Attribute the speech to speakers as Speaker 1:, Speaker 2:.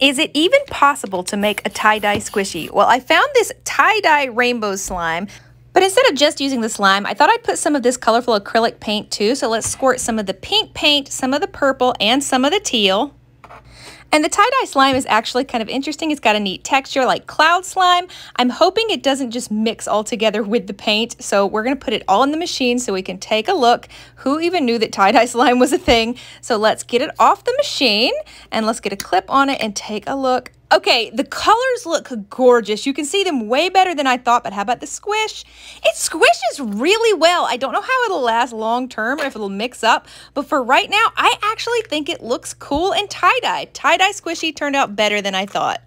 Speaker 1: Is it even possible to make a tie-dye squishy? Well, I found this tie-dye rainbow slime, but instead of just using the slime, I thought I'd put some of this colorful acrylic paint too. So let's squirt some of the pink paint, some of the purple, and some of the teal. And the tie-dye slime is actually kind of interesting. It's got a neat texture like cloud slime. I'm hoping it doesn't just mix all together with the paint. So we're going to put it all in the machine so we can take a look. Who even knew that tie-dye slime was a thing? So let's get it off the machine and let's get a clip on it and take a look. Okay, the colors look gorgeous. You can see them way better than I thought, but how about the squish? It squishes really well. I don't know how it'll last long term or if it'll mix up, but for right now, I actually think it looks cool and tie-dye. Tie-dye squishy turned out better than I thought.